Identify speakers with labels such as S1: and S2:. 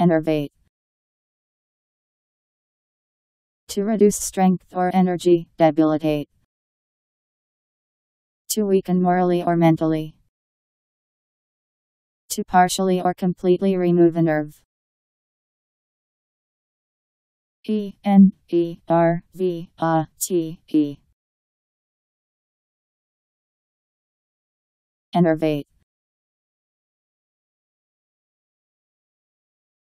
S1: Enervate. To reduce strength or energy, debilitate. To weaken morally or mentally. To partially or completely remove a nerve. E N E R V A T E Enervate